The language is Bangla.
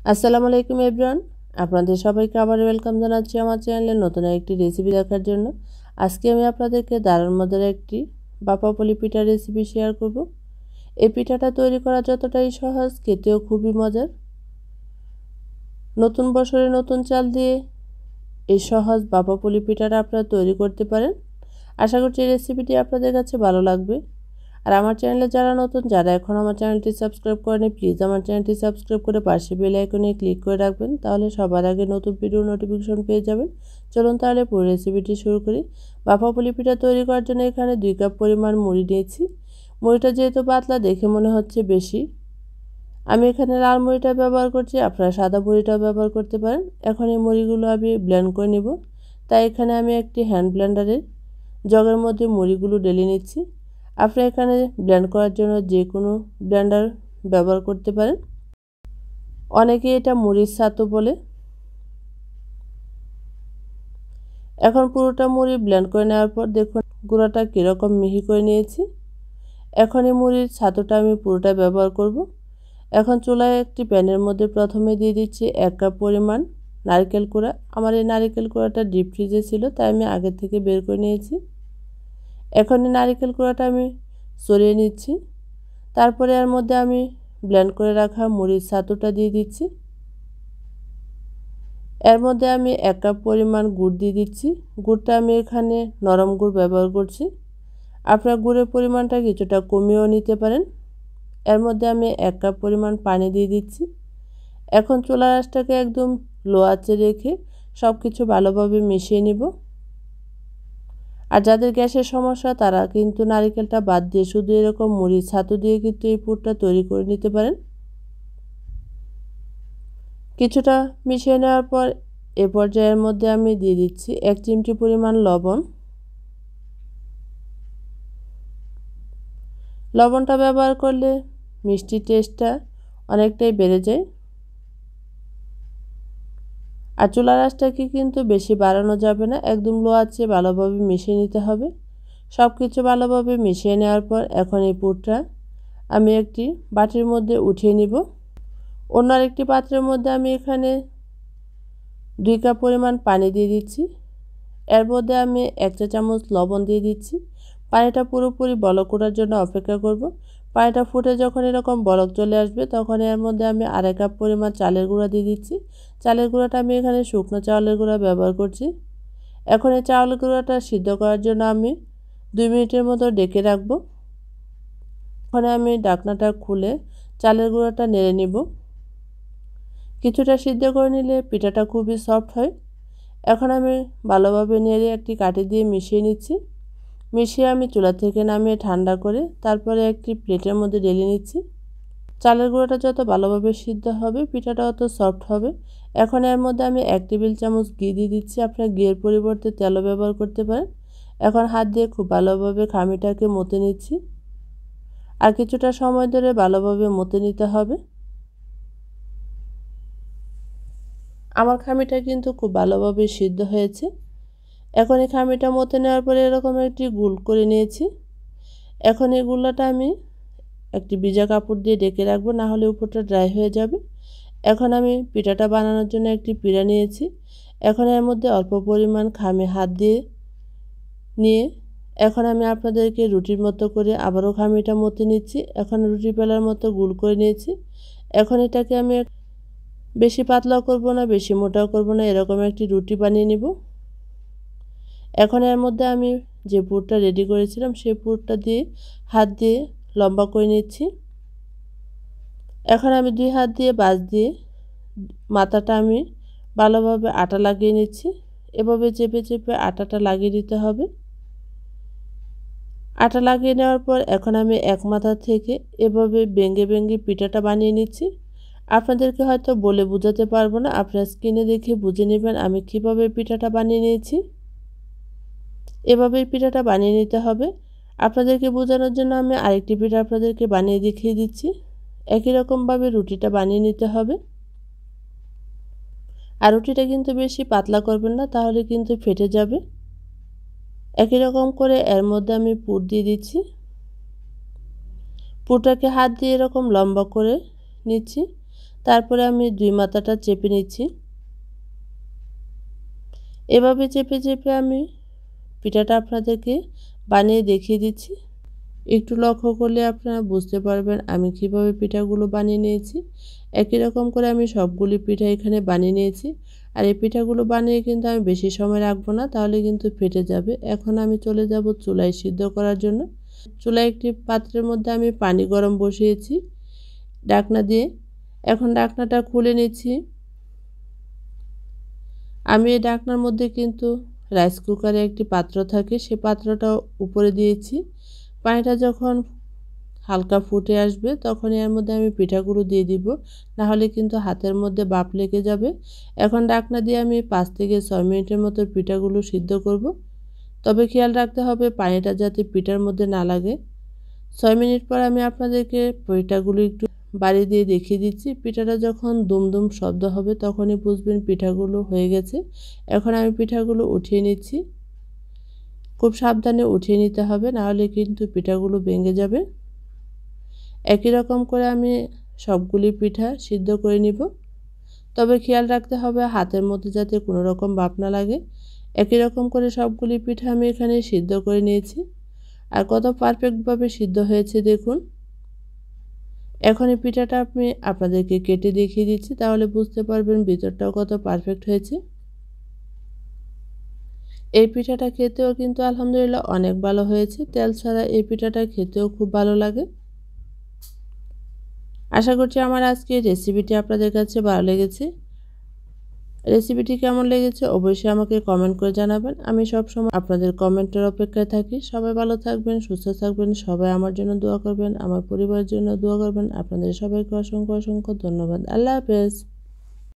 আসসালামু আলাইকুম এভরিওয়ান। আপনাদের সবাইকে আবার ওয়েলকাম জানাচ্ছি আমার চ্যানেলে নতুন একটি রেসিপি দেখার জন্য। আজকে আমি আপনাদেরকে দারুণ মধ্যে একটি বাপাপলি পিঠা রেসিপি শেয়ার করব। এই পিঠাটা তৈরি করা যতটাই সহজ, খেতেও খুবই মজার। নতুন বছরে নতুন চাল দিয়ে এই সহজ বাপাপলি পিঠাটা আপনারা তৈরি করতে পারেন। আশা করছি এই রেসিপিটি আপনাদের কাছে ভালো লাগবে। আর আমার চ্যানেলে যারা নতুন, যারা এখন আমার চ্যানেলটি সাবস্ক্রাইব করেনি, প্লিজ আমার চ্যানেলটি সাবস্ক্রাইব করে পাশে বেল আইকনে ক্লিক করে রাখবেন, তাহলে সবার আগে নতুন ভিডিও নোটিফিকেশন পেয়ে যাবেন। চলুন তাহলে পুরো রেসিপিটি শুরু করি। বাফা পুলি পিঠা তৈরি করার জন্য এখানে দুই কাপ পরিমাণ মুড়ি নিয়েছি। মুড়িটা যেহেতু পাতলা, দেখে মনে হচ্ছে বেশি। আমি এখানে লাল মুড়িটা ব্যবহার করছি, আপনারা সাদা মুড়িটাও ব্যবহার করতে পারেন। এখন এই মুড়িগুলো আমি ব্লেন্ড করে নেব। তাই এখানে আমি একটি হ্যান্ড ব্লেন্ডারের জগের মধ্যে মুড়িগুলো ডেলে নিচ্ছি। আপনি এখানে ব্ল্যান্ড করার জন্য যে কোনো ব্লেন্ডার ব্যবহার করতে পারেন। অনেকে এটা মুড়ির ছাতু বলে। এখন পুরোটা মুড়ি ব্লেন্ড করে নেওয়ার পর দেখুন গুঁড়াটা কীরকম মিহি করে নিয়েছি। এখন এই মুড়ির ছাতুটা আমি পুরোটা ব্যবহার করব। এখন চুলায় একটি প্যানের মধ্যে প্রথমে দিয়ে দিচ্ছি এক কাপ পরিমাণ নারকেল কুড়া। আমার এই নারকেল কুড়াটা ডিপ ফ্রিজে ছিল, তাই আমি আগে থেকে বের করে নিয়েছি। এখন নারিকেল কুড়াটা আমি সরিয়ে নিচ্ছি। তারপরে এর মধ্যে আমি ব্লেন্ড করে রাখা মুড়ির ছাতুটা দিয়ে দিচ্ছি। এর মধ্যে আমি এক কাপ পরিমাণ গুড় দিয়ে দিচ্ছি। গুড়টা আমি এখানে নরম গুড় ব্যবহার করছি। আপনার গুড়ের পরিমাণটা কিছুটা কমিয়েও নিতে পারেন। এর মধ্যে আমি এক কাপ পরিমাণ পানি দিয়ে দিচ্ছি। এখন চুলা আঁচটাকে একদম লো আঁচে রেখে সব কিছু ভালোভাবে মিশিয়ে নিব। আর যাদের গ্যাসের সমস্যা, তারা কিন্তু নারিকেলটা বাদ দিয়ে শুধু এরকম মুড়ি ছাতু দিয়ে কিন্তু এই পুরটা তৈরি করে নিতে পারেন। কিছুটা মিশিয়ে নেওয়ার পর এ পর্যায়ের মধ্যে আমি দিয়ে দিচ্ছি এক চিমটি পরিমাণ লবণ। লবণটা ব্যবহার করলে মিষ্টি টেস্টটা অনেকটাই বেড়ে যায়। আর চুলার আঁচটাকে কিন্তু বেশি বাড়ানো যাবে না, একদম লো আছে ভালোভাবে মিশিয়ে নিতে হবে। সব কিছু ভালোভাবে মিশিয়ে নেওয়ার পর এখন এই পুরটা আমি একটি বাটির মধ্যে উঠিয়ে নিব। অন্য আরেকটি পাত্রের মধ্যে আমি এখানে দুই কাপ পরিমাণ পানি দিয়ে দিচ্ছি। এর মধ্যে আমি এক চা চামচ লবণ দিয়ে দিচ্ছি। পানিটা পুরোপুরি বলক ওঠার জন্য অপেক্ষা করব। পানিটা ফুটে যখন এরকম বলক চলে আসবে, তখন এর মধ্যে আমি আড়াই কাপ পরিমাণ চালের গুঁড়া দিয়ে দিচ্ছি। চালের গুঁড়াটা আমি এখানে শুকনো চাউলের গুঁড়া ব্যবহার করছি। এখন এই চাউলের গুঁড়াটা সিদ্ধ করার জন্য আমি দুই মিনিটের মতো ডেকে রাখব। ওখানে আমি ডাকনাটা খুলে চালের গুঁড়াটা নেড়ে নিব। কিছুটা সিদ্ধ করে নিলে পিঠাটা খুবই সফট হয়। এখন আমি ভালোভাবে নেড়ে একটি কাঠি দিয়ে মিশিয়ে নিচ্ছি। মিশিয়ে আমি চুলা থেকে নামিয়ে ঠান্ডা করে তারপরে একটি প্লেটের মধ্যে ঢেলে নিচ্ছি। চালের গুঁড়োটা যত ভালোভাবে সিদ্ধ হবে, পিঠাটা অত সফট হবে। এখন এর মধ্যে আমি এক টেবিল চামচ ঘি দিয়ে দিচ্ছি। আপনার ঘিয়ের পরিবর্তে তেলও ব্যবহার করতে পারেন। এখন হাত দিয়ে খুব ভালোভাবে খামিটাকে মতে নিচ্ছি। আর কিছুটা সময় ধরে ভালোভাবে মতে নিতে হবে। আমার খামিটা কিন্তু খুব ভালোভাবে সিদ্ধ হয়েছে। এখন এই খামিটা মতে নেওয়ার পরে এরকম একটি গুল করে নিয়েছি। এখন এই গুলাটা আমি একটি ভিজা কাপড় দিয়ে ডেকে রাখব, না হলে উপরটা ড্রাই হয়ে যাবে। এখন আমি পিঠাটা বানানোর জন্য একটি পিড়া নিয়েছি। এখন এর মধ্যে অল্প পরিমাণ খামে হাত দিয়ে নিয়ে এখন আমি আপনাদেরকে রুটির মতো করে আবারও খামিটা মতে নিচ্ছি। এখন রুটি পেলার মতো গুল করে নিয়েছি। এখন এটাকে আমি বেশি পাতলাও করব না, বেশি মোটাও করব না, এরকম একটি রুটি বানিয়ে নিব। এখন এর মধ্যে আমি যে পুরটা রেডি করেছিলাম, সেই পুরটা দিয়ে হাত দিয়ে লম্বা করে নিচ্ছি। এখন আমি দুই হাত দিয়ে বাজ দিয়ে মাথাটা আমি ভালোভাবে আটা লাগিয়ে নিচ্ছি। এভাবে চেপে চেপে আটাটা লাগিয়ে দিতে হবে। আটা লাগিয়ে নেওয়ার পর এখন আমি এক মাথা থেকে এভাবে বেঙ্গে বেঙ্গে পিঠাটা বানিয়ে নিচ্ছি। আপনাদেরকে হয়তো বলে বোঝাতে পারব না, আপনার স্কিনে দেখে বুঝে নেবেন আমি কীভাবে পিঠাটা বানিয়ে নিয়েছি। এভাবেই পিঠাটা বানিয়ে নিতে হবে। আপনাদেরকে বোঝানোর জন্য আমি আরেকটি পিঠা আপনাদেরকে বানিয়ে দেখিয়ে দিচ্ছি। একই রকমভাবে রুটিটা বানিয়ে নিতে হবে। আর রুটিটা কিন্তু বেশি পাতলা করবেন না, তাহলে কিন্তু ফেটে যাবে। একই রকম করে এর মধ্যে আমি পুর দিয়ে দিচ্ছি। পুরটাকে হাত দিয়ে এরকম লম্বা করে নিচ্ছি। তারপরে আমি দুই মাথাটা চেপে নিচ্ছি। এভাবে চেপে চেপে আমি পিঠাটা আপনাদেরকে বানিয়ে দেখিয়ে দিচ্ছি। একটু লক্ষ্য করলে আপনারা বুঝতে পারবেন আমি কীভাবে পিঠাগুলো বানিয়ে নিয়েছি। একই রকম করে আমি সবগুলি পিঠা এখানে বানিয়ে নিয়েছি। আর এই পিঠাগুলো বানিয়ে কিন্তু আমি বেশি সময় রাখব না, তাহলে কিন্তু ফেটে যাবে। এখন আমি চলে যাব চুলায় সিদ্ধ করার জন্য। চুলায় একটি পাত্রের মধ্যে আমি পানি গরম বসিয়েছি ডাকনা দিয়ে। এখন ডাকনাটা খুলে নিচ্ছি। আমি এই ডাকনার মধ্যে কিন্তু রাইস কুকারে একটি পাত্র থাকে, সে পাত্রটা উপরে দিয়েছি। পানিটা যখন হালকা ফুটে আসবে তখন এর মধ্যে আমি পিঠাগুলো দিয়ে দিব, নাহলে কিন্তু হাতের মধ্যে বাপ লেগে যাবে। এখন ডাকনা দিয়ে আমি পাঁচ থেকে ছয় মিনিটের মতো পিঠাগুলো সিদ্ধ করব। তবে খেয়াল রাখতে হবে পানিটা যাতে পিঠার মধ্যে না লাগে। ছয় মিনিট পর আমি আপনাদেরকে পিঠাগুলো একটু বাড়ি দিয়ে দেখিয়ে দিচ্ছি। পিঠাটা যখন দুমদুম শব্দ হবে তখনই বুঝবেন পিঠাগুলো হয়ে গেছে। এখন আমি পিঠাগুলো উঠিয়ে নিচ্ছি। খুব সাবধানে উঠিয়ে নিতে হবে, নাহলে কিন্তু পিঠাগুলো ভেঙে যাবে। একই রকম করে আমি সবগুলি পিঠা সিদ্ধ করে নিব। তবে খেয়াল রাখতে হবে হাতের মধ্যে যাতে কোনো রকম বাপ না লাগে। একই রকম করে সবগুলি পিঠা আমি এখানে সিদ্ধ করে নিয়েছি। আর কত পারফেক্টভাবে সিদ্ধ হয়েছে দেখুন। এখন এই পিঠাটা আমি আপনাদেরকে কেটে দেখিয়ে দিচ্ছি, তাহলে বুঝতে পারবেন ভিতরটাও কত পারফেক্ট হয়েছে। এই পিঠাটা খেতেও কিন্তু আলহামদুলিল্লাহ অনেক ভালো হয়েছে। তেল ছাড়া এই পিঠাটা খেতেও খুব ভালো লাগে। আশা করছি আমার আজকে রেসিপিটি আপনাদের কাছে ভালো লেগেছে। রেসিপিটি কেমন লেগেছে অবশ্যই আমাকে কমেন্ট করে জানাবেন। আমি সব সময় আপনাদের কমেন্টের অপেক্ষায় থাকি। সবাই ভালো থাকবেন, সুস্থ থাকবেন, সবাই আমার জন্য দোয়া করবেন, আমার পরিবারের জন্য দোয়া করবেন। আপনাদের সবাইকে অসংখ্য অসংখ্য ধন্যবাদ। আল্লাহ হাফেজ।